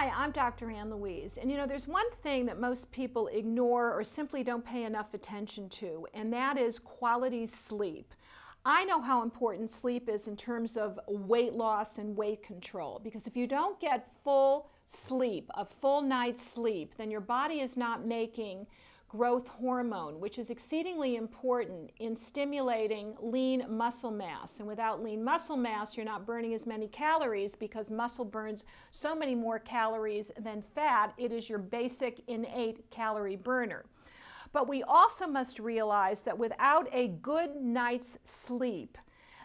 Hi, I'm Dr. Ann Louise. And you know, there's one thing that most people ignore or simply don't pay enough attention to, and that is quality sleep. I know how important sleep is in terms of weight loss and weight control because if you don't get full sleep, a full night's sleep, then your body is not making growth hormone, which is exceedingly important in stimulating lean muscle mass. And without lean muscle mass, you're not burning as many calories because muscle burns so many more calories than fat. It is your basic innate calorie burner. But we also must realize that without a good night's sleep,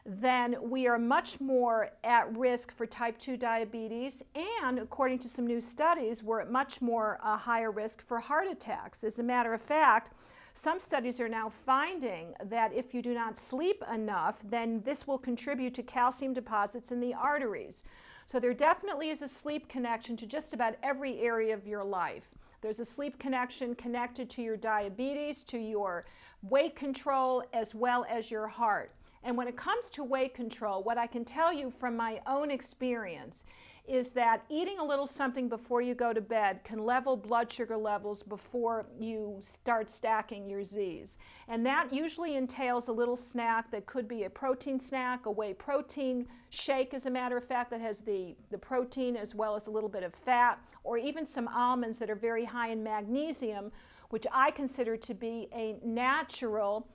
then we are much more at risk for type 2 diabetes, and according to some new studies, we're at much more uh, higher risk for heart attacks. As a matter of fact, some studies are now finding that if you do not sleep enough, then this will contribute to calcium deposits in the arteries. So there definitely is a sleep connection to just about every area of your life. There's a sleep connection connected to your diabetes, to your weight control, as well as your heart. And when it comes to weight control, what I can tell you from my own experience is that eating a little something before you go to bed can level blood sugar levels before you start stacking your Z's. And that usually entails a little snack that could be a protein snack, a whey protein shake, as a matter of fact, that has the, the protein as well as a little bit of fat, or even some almonds that are very high in magnesium, which I consider to be a natural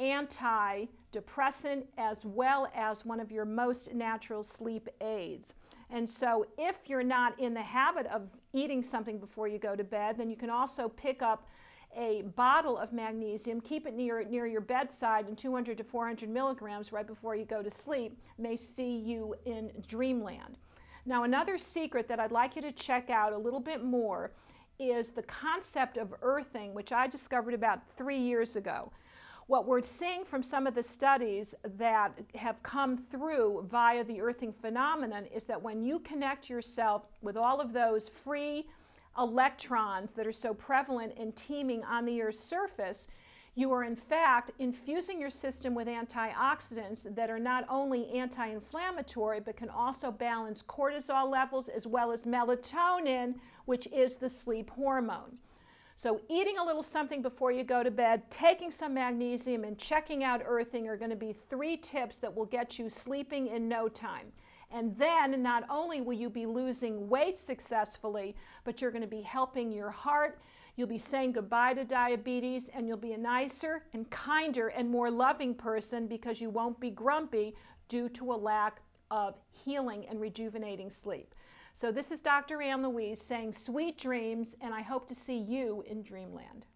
antidepressant as well as one of your most natural sleep aids. And so, if you're not in the habit of eating something before you go to bed, then you can also pick up a bottle of magnesium, keep it near, near your bedside, and 200 to 400 milligrams right before you go to sleep may see you in dreamland. Now, another secret that I'd like you to check out a little bit more is the concept of earthing, which I discovered about three years ago. What we're seeing from some of the studies that have come through via the earthing phenomenon is that when you connect yourself with all of those free electrons that are so prevalent and teeming on the Earth's surface, you are in fact infusing your system with antioxidants that are not only anti inflammatory but can also balance cortisol levels as well as melatonin, which is the sleep hormone. So, eating a little something before you go to bed, taking some magnesium, and checking out earthing are going to be three tips that will get you sleeping in no time. And then not only will you be losing weight successfully, but you're going to be helping your heart. You'll be saying goodbye to diabetes, and you'll be a nicer and kinder and more loving person because you won't be grumpy due to a lack of healing and rejuvenating sleep. So this is Dr. Ann Louise saying sweet dreams, and I hope to see you in dreamland.